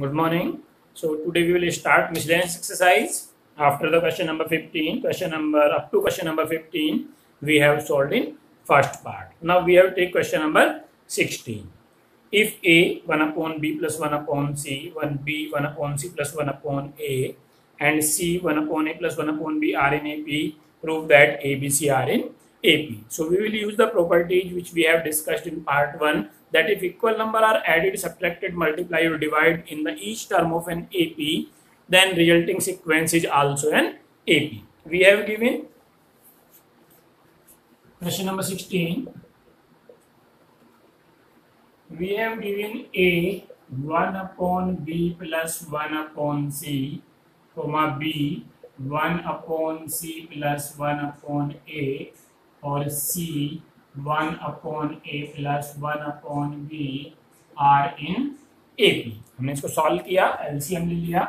Good morning. So today we will start miscellaneous exercise. After the question number 15, question number up to question number 15, we have solved in first part. Now we have take question number 16. If A 1 upon B plus 1 upon C, 1 B 1 upon C plus 1 upon A and C 1 upon A plus 1 upon B are in AP, prove that ABC are in AP. So we will use the properties which we have discussed in part 1 that if equal number are added, subtracted, multiplied or divided in the each term of an AP, then resulting sequence is also an AP. We have given question number 16. We have given A 1 upon B plus 1 upon C, comma B 1 upon C plus 1 upon A or C one upon A plus one upon B are in A P हमने इसको solve किया LCM ले लिया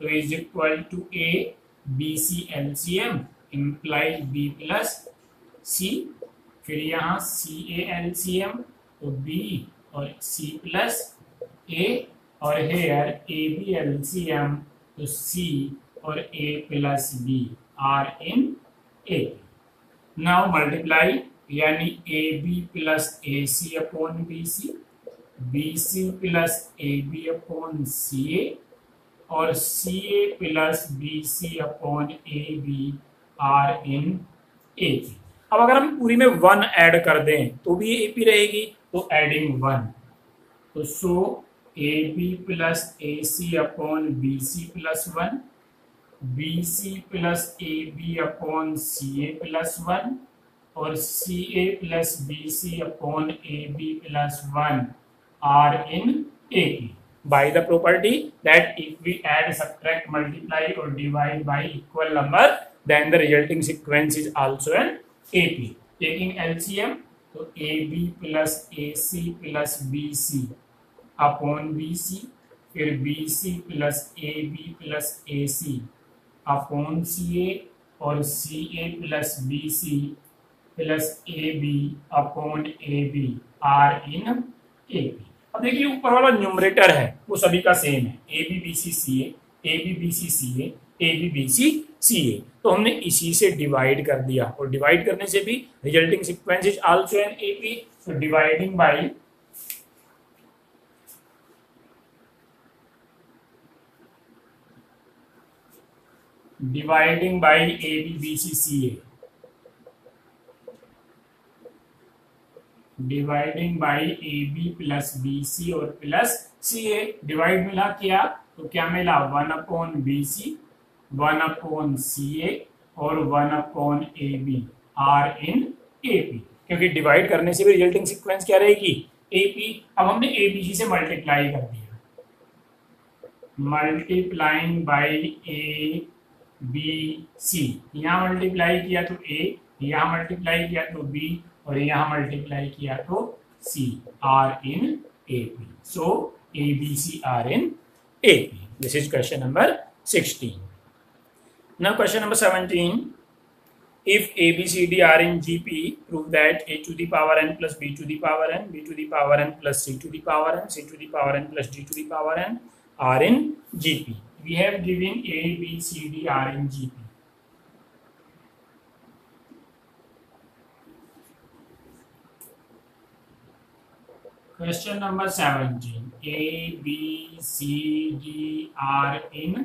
तो is equal to A B C L C M implies B plus C फिर यहाँ C A L C M तो B और सी प्लस ए और here A B L C M तो सी और A plus B are in A now multiply यानी A B plus A C upon B C B C plus A B upon C A और C A plus B C upon A B are in A अब अगर हम पूरी में one add कर दें तो भी ए पी रहेगी तो एडिंग वन तो so A B plus A C upon B C plus one B C plus A B upon C A plus one और C A plus B C upon A B plus one are in A by the property that if we add subtract multiply or divide by equal number then the resulting sequence is also an ap taking lcm तो ab plus ac plus bc upon bc फिर bc plus ab plus ac upon ca और ca plus bc plus A B upon A B are in A B अब देखिए ऊपर वाला numerator है वो सभी का सेम है A B B C C A A B B C C A A B B C C A तो हमने इसी से डिवाइड कर दिया और डिवाइड करने से भी resulting sequence is also an A B so dividing by dividing by A B B C C A dividing by A B plus B C और प्लस सी ए डिवाइड मिला किया तो क्या मिला one upon B C one upon C A और one upon A B are in A P क्योंकि divide करने से भी रिजल्टिंग सीक्वेंस क्या रहेगी ए पी अब हमने ए बी सी से मल्टीप्लाई कर दिया multiplying by A B C यहाँ मल्टीप्लाई किया तो ए यहाँ मल्टीप्लाई किया तो बी और यहाँ मल्टीप्लाई किया तो C are in A P so A B C are in A P this is question number sixteen now question number seventeen if a b c d are in gp prove that a to the power n plus b to the power n b to the power n plus c to the power n c to the power n plus d to the power n are in gp we have given a b c d are in gp Question number 17. A, B, C, D, R in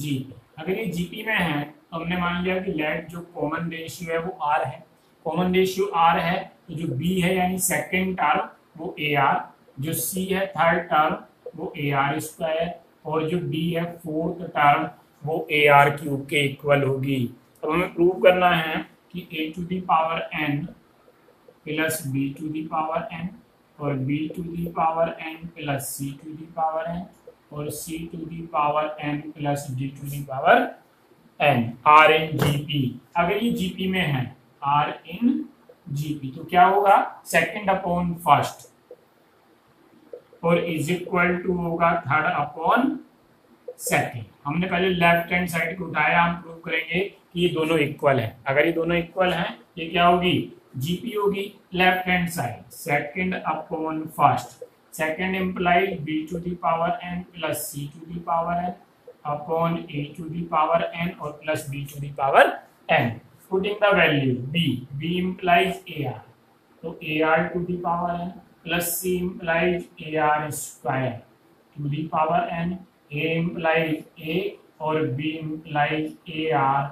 G. अगर ये GP में है तो हमने मान लिया कि let जो कॉमन रेशियो है वो आर है कॉमन रेशियो आर है तो जो बी है यानी सेकंड टर्म वो ए आर जो सी है थर्ड टर्म वो ए आर स्क्वायर और जो डी है फोर्थ टर्म वो ए आर क्यूब के इक्वल होगी तो हमें प्रूव करना है कि A to the power N plus B to the power N और b to the power n plus C to the power n और c to the power n plus d to the power n r in gp अगर ये gp में है r in gp तो क्या होगा second upon first और is equal to होगा थर्ड अपॉन सेकेंड हमने पहले लेफ्ट हैंड साइड को उठाया हम प्रूव करेंगे कि ये दोनों इक्वल है अगर ये दोनों इक्वल हैं ये क्या होगी जीपी होगी left hand side second upon first second imply b to the power n plus c to the power n upon a to the power n और plus b to the power n putting the value b b implies a r तो a r to the power n plus c implies a r square to the power n a implies a और b implies a r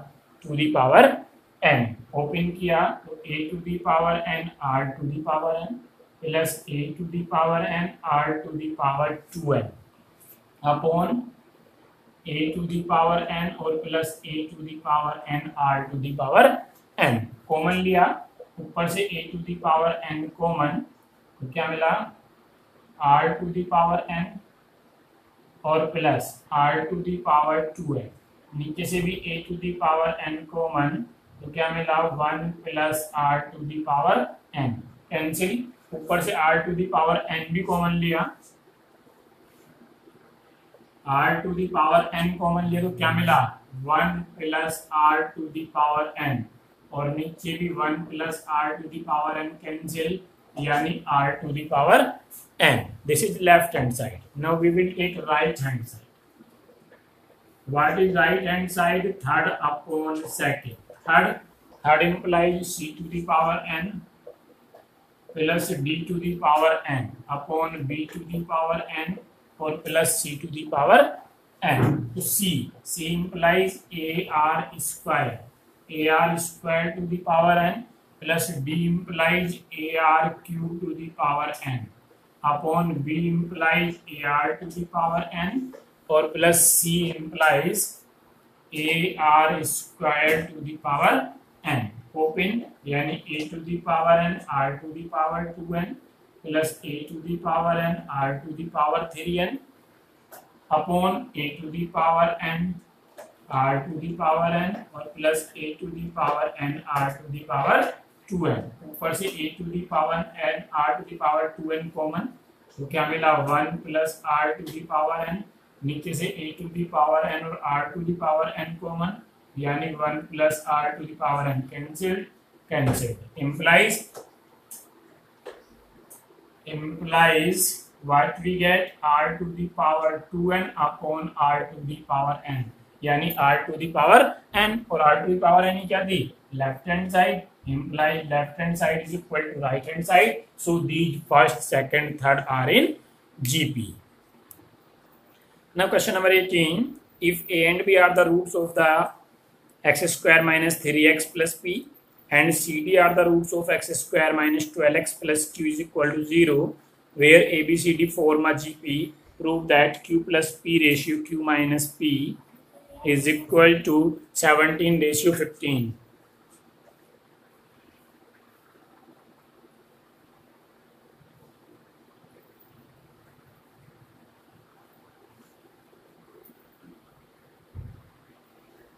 to the power n open किया तो a to the power n r to the power n plus a to the power n r to the power two n upon a to the power n और plus a to the power n r to the power n common लिया ऊपर से a to the power n common तो क्या मिला r to the power n और plus r to the power two n नीचे से भी a to the power n common तो क्या मिला one plus r to the power n cancel ऊपर से r to the power n भी कॉमन लिया r to the power n common लिया तो क्या मिला one plus r to the power n और नीचे भी one plus r to the power n cancel यानी r to the power n this is left hand side now we will take right hand side what is right hand side third upon second third third implies c to the power n plus d to the power n upon b to the power n और plus c to the power n तो c c implies a r square a r square to the power n plus d implies a r cube to the power n upon b implies a r to the power n और plus c implies a r square to the power n open यानी a to the power n r to the power two n plus a to the power n r to the power three n upon a to the power n r to the power n और plus a to the power n r to the power two n ऊपर से a to the power n r to the power two n common तो क्या मिला one plus r to the power n नीचे से a to the power n और r to the power n common यानी one plus r to the power n cancel cancel implies implies what we get r to the power 2n upon r to the power n यानी r to the power n और r to the power n क्या the left hand side imply left hand side is equal to right hand side so these first second third are in gp Now question number 18. If a and b are the roots of the x square minus 3x plus p and c d are the roots of x square minus 12x plus q is equal to 0 where a b c d form a gp prove that q plus p ratio q minus p is equal to 17 ratio 15.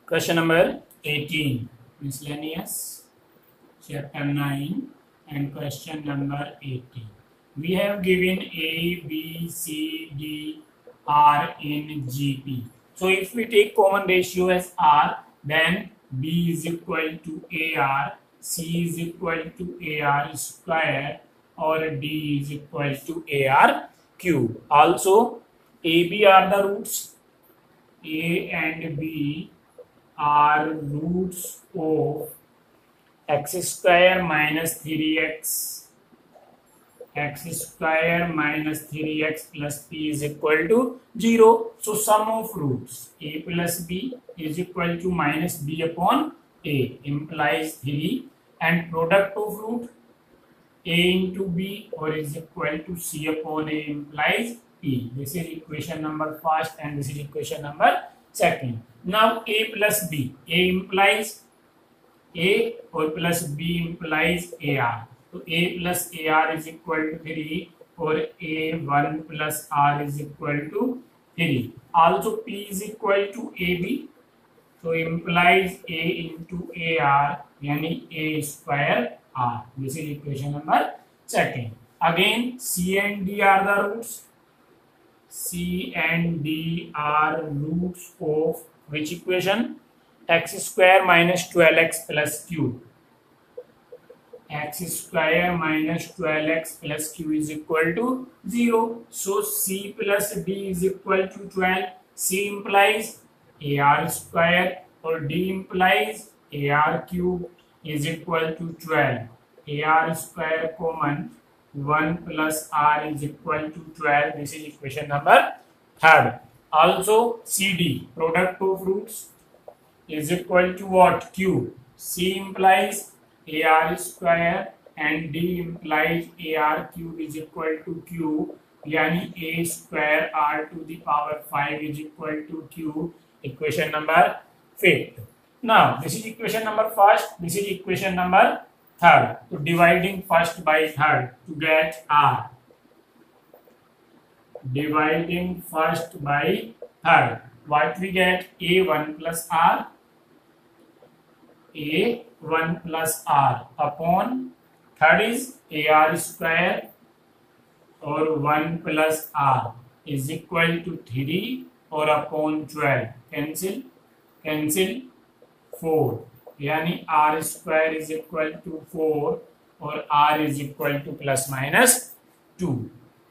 Question number 18, miscellaneous, chapter 9 and question number 18. We have given A, B, C, D, R in GP. So if we take common ratio as R, then B is equal to AR, C is equal to AR square or D is equal to AR cube. Also, AB are the roots. A and B are roots of x square minus 3x x square minus 3x plus p is equal to 0. So sum of roots a plus b is equal to minus b upon a implies 3 and product of root a into b or is equal to c upon a implies p. This is equation number first and this is equation number Second, now A plus B. A implies A और plus B implies AR. तो A plus AR is equal to three और A1 plus R is equal to three. Also P is equal to AB. तो implies A into AR यानी A square R. This is equation number second. Again, C and D are the roots. C and D are roots of which equation? x square minus 12x plus q. x square minus 12x plus q is equal to zero. So C plus D is equal to 12. C implies AR square or D implies AR cube is equal to 12. AR square common 1 plus r is equal to 12. This is equation number third. Also, CD, product of roots, is equal to what? Q. C implies AR square and D implies AR cube is equal to Q. यानी a square r to the power 5 is equal to Q. Equation number fifth. Now, this is equation number first. This is equation number third तो dividing first by third to get r dividing first by third what we get a one plus r a one plus r upon third is a are square और one plus r is equal to three और upon twelve cancel cancel four यानी R square is equal to four और R is equal to plus minus two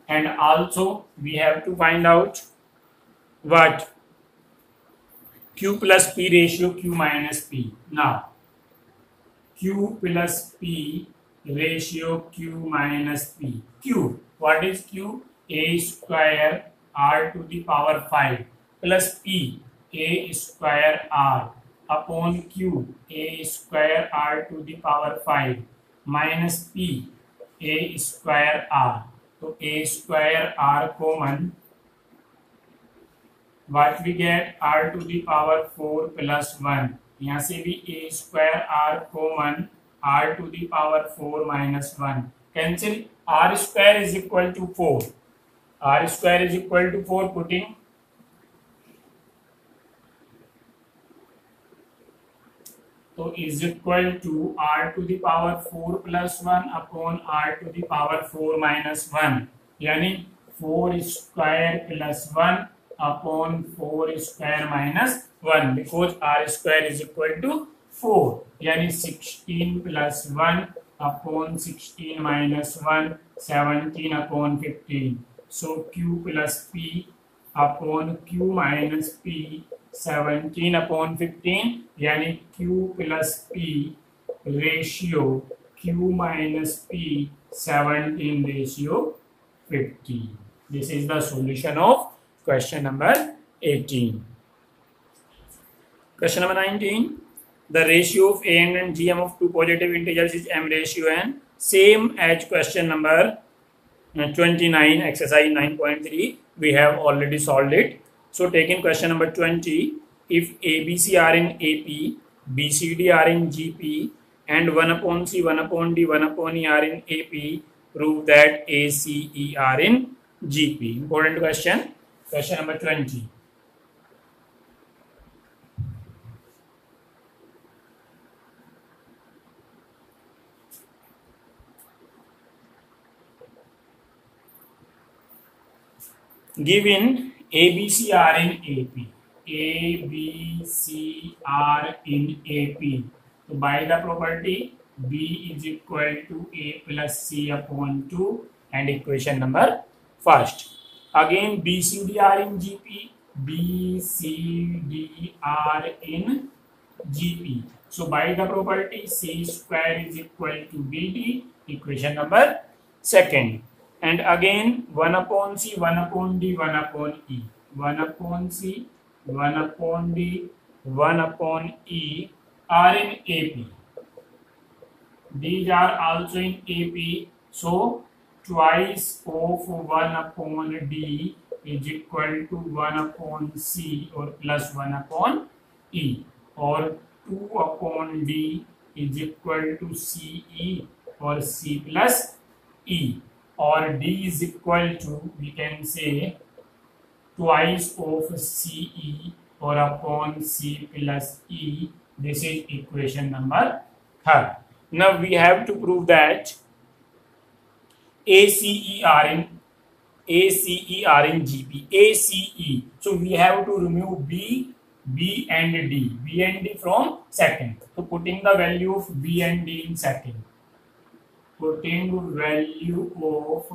and also we have to find out what q plus p ratio q minus p now q plus p ratio q minus p q what is q a square r to the power 5 plus p a square r upon q a square r to the power five minus p a square are तो ए square are common what we get are to the power four plus one यहाँ से भी ए square are common are to the power four minus one cancel are square is equal to four are square is equal to four putting तो is equal to r to the power four plus one upon r to the power four minus one यानी four square plus one upon four square minus one because r square is equal to four यानी sixteen plus one upon sixteen minus one seventeen upon fifteen so q plus p upon q minus p seventeen upon fifteen यानी Q plus p ratio Q minus p seventeen ratio fifteen this is the solution of question number eighteen question number nineteen the ratio of an and gm of two positive integers is m ratio n same as question number 29 exercise 9.3 we have already solved it So taking question number 20, if ABC are in AP, BCD are in GP, and 1 upon C, 1 upon D, 1 upon E are in AP, prove that ACE are in GP. Important question. Question number 20. Given ABC are in AP. ABC are in AP. So by the property B is equal to A plus C upon 2 and equation number first. Again BCD are in GP. BCD are in GP. So by the property C square is equal to BD, equation number second. and again 1 upon c 1 upon d 1 upon e 1 upon c 1 upon d 1 upon e are in ap these are also in ap so twice of 1 upon d is equal to 1 upon c or plus 1 upon e or 2 upon d is equal to ce or c plus e or D is equal to we can say twice of CE or upon C plus E this is equation number third now we have to prove that ACE are in ACE are in GP ACE so we have to remove B B and D B and D from second so putting the value of B and D in second putting value of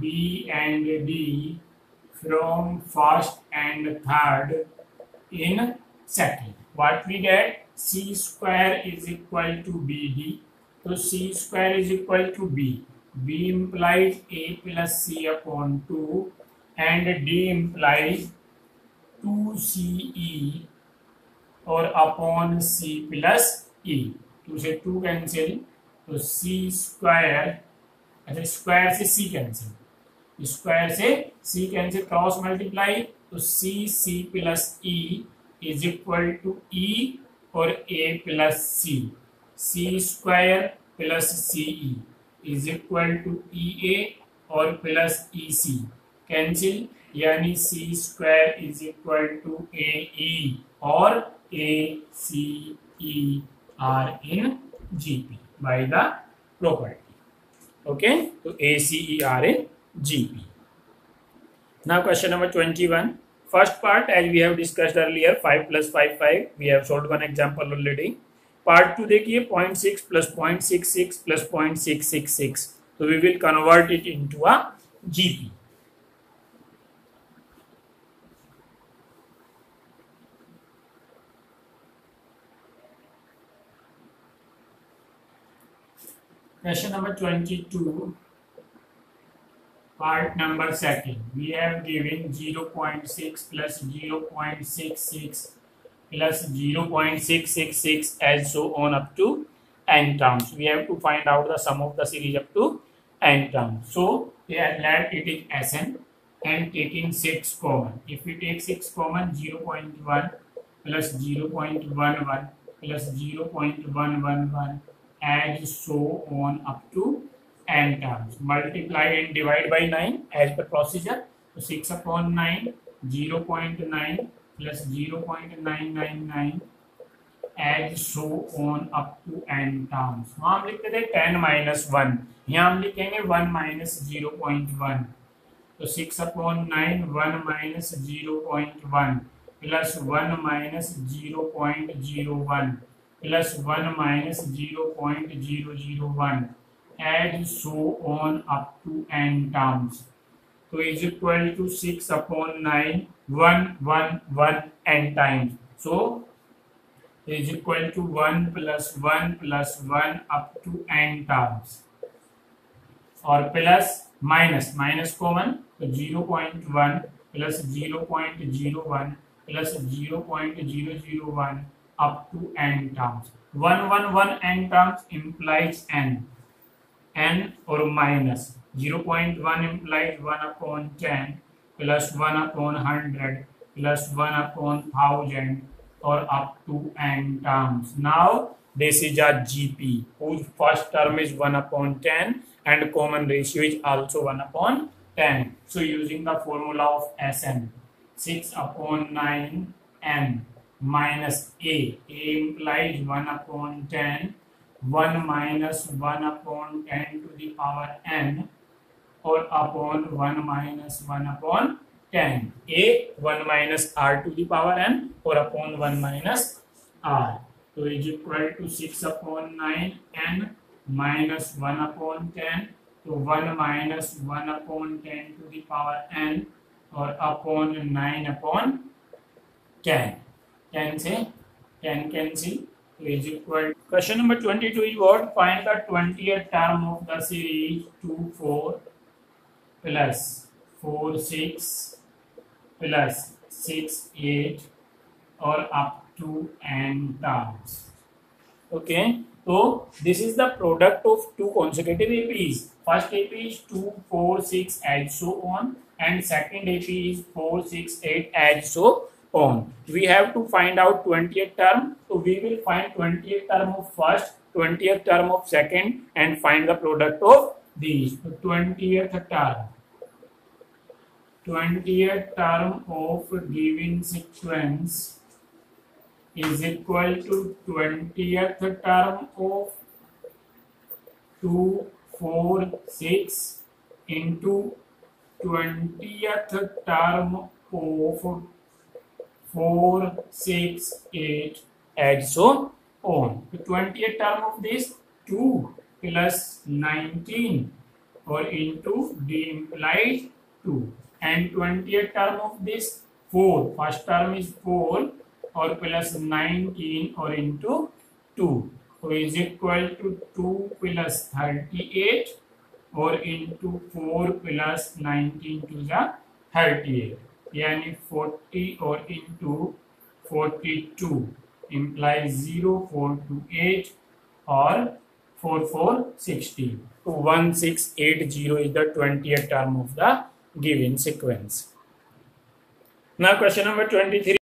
B and D from first and third in second. What we get? C square is equal to BD. So C square is equal to B. B implies A plus C upon 2 and D implies 2CE or upon C plus E. To अच्छा, से two cancel तो सी square अच्छा square से c cancel square से c cancel cross multiply तो c c plus e is equal to e और a plus c c square plus c e is equal to e a और plus e c cancel यानी c square is equal to a e और a c e are in G P by the property okay तो a c e are in G P ना question number twenty one first part as we have discussed earlier five plus five five we have solved one example already part two देखिए point six plus point six six plus point six six six तो we will convert it into a G P question number 22 part number second we have given 0 0.6 plus 0 0.66 plus 0 0.666 and so on up to n terms we have to find out the sum of the series up to n terms so here let it is sn and taking 6 common if we take 6 common 0 0.1 plus 0 0.11 plus 0 0.111 and so on up to n terms. Multiply and divide by 9 as per procedure. So 6 upon 9, 0 0.9 plus 0 0.999 as so on up to n terms वहाँ हम लिखते थे ten minus one यहाँ हम लिखेंगे one minus zero point one तो six upon nine one minus zero point one plus one minus zero point zero one plus one minus zero point zero zero one and so on up to n terms तो is equal to six upon nine one one one n times so is equal to one plus one plus one up to n terms और plus minus minus common तो one plus one plus one up to n terms. 111 n terms implies n, n or minus. 0.1 implies 1 upon 10 plus 1 upon 100 plus 1 upon 1000 or up to n terms. Now this is a GP whose first term is 1 upon 10 and common ratio is also 1 upon 10. So using the formula of Sn 6 upon 9 n minus a a implies one upon ten one minus one upon ten to the power n और upon one minus one upon ten a one minus r to the power n और upon one minus r तो is equal to six upon nine n minus one upon ten तो one minus one upon ten to the power n और upon nine upon ten cancel is equal. Question number 22 is what? Find the 20th term of the series 2, 4 plus 4, 6 plus 6, 8 or up to n terms. Okay, so this is the product of two consecutive APs. First AP is 2, 4, 6 and so on, and second AP is 4, 6, 8 and so on. We have to find out 20th term. So we will find 20th term of first, 20th term of second and find the product of these. So 20th term. 20th term of given sequence is equal to 20th term of 2, 4, 6 into 20th term of four, six, eight, and so on. The 20th term of this two plus nineteen or into d implies two, and 20th term of this four. first term is four or plus nineteen or into two. so is equal to two plus thirty-eight or into four plus nineteen to the thirty-eight. यानी 40 और into 42 imply 0428 और 4416 तो 1680 is the 20th term of the given sequence now question number twenty three